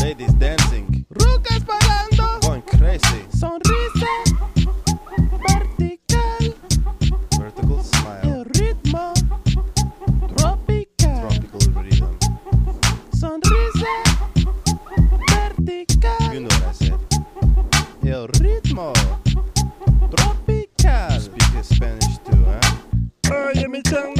Ladies dancing, rucas bailando. going crazy. Sonrisa vertical, Vertical smile, el ritmo tropical. tropical rhythm. Sonrisa vertical, You know what I said. el ritmo tropical. Speak Spanish too, huh? Oye. Oye mi chango.